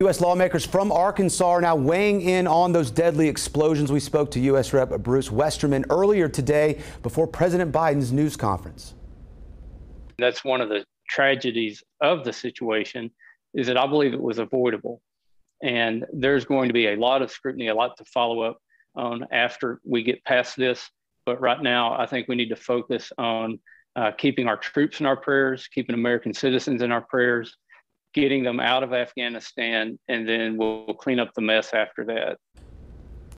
U.S. lawmakers from Arkansas are now weighing in on those deadly explosions. We spoke to U.S. Rep. Bruce Westerman earlier today before President Biden's news conference. That's one of the tragedies of the situation is that I believe it was avoidable. And there's going to be a lot of scrutiny, a lot to follow up on after we get past this. But right now, I think we need to focus on uh, keeping our troops in our prayers, keeping American citizens in our prayers, getting them out of Afghanistan, and then we'll clean up the mess after that.